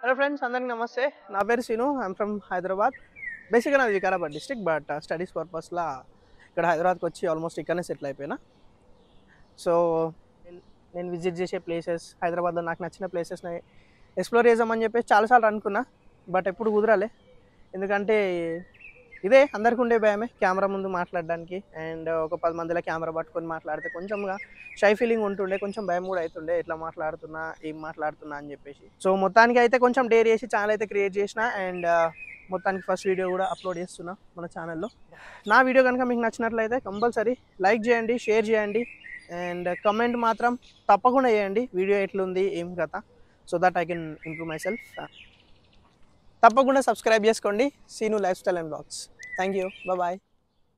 Hello friends అందరికీ నమస్తే. నా పేరు సీను ఐమ్ ఫ్రమ్ హైదరాబాద్ బేసిక్గా నాది వికారాబాద్ డిస్టిక్ బట్ స్టడీస్ పర్పస్లా ఇక్కడ హైదరాబాద్కి వచ్చి ఆల్మోస్ట్ ఇక్కడనే సెటిల్ అయిపోయినా. సో నేను విజిట్ చేసే ప్లేసెస్ హైదరాబాద్లో నాకు నచ్చిన ప్లేసెస్ని ఎక్స్ప్లోర్ చేద్దామని చెప్పేసి చాలాసార్లు అనుకున్నా బట్ ఎప్పుడు కుదరాలే. ఎందుకంటే ఇదే అందరికి ఉండే భయమే కెమెరా ముందు మాట్లాడడానికి. అండ్ uh, ఒక పది మందిలో కెమెరా పట్టుకొని మాట్లాడితే కొంచెంగా షై ఫీలింగ్ ఉంటుండే కొంచెం భయం కూడా అవుతుండే ఎట్లా మాట్లాడుతున్నా ఏం మాట్లాడుతున్నా అని చెప్పేసి. సో మొత్తానికి అయితే కొంచెం డేర్ చేసి ఛానల్ అయితే క్రియేట్ చేసిన అండ్ uh, మొత్తానికి ఫస్ట్ వీడియో కూడా అప్లోడ్ చేస్తున్నా మన ఛానల్లో నా వీడియో కనుక మీకు నచ్చినట్లయితే కంపల్సరీ లైక్ చేయండి షేర్ చేయండి అండ్ కమెంట్ మాత్రం తప్పకుండా చేయండి. వీడియో ఎట్లుంది ఏం కథ. So that I can improve myself తప్పకుండా సబ్స్క్రైబ్ చేసుకోండి. Seenu lifestyle and blogs. Thank you bye.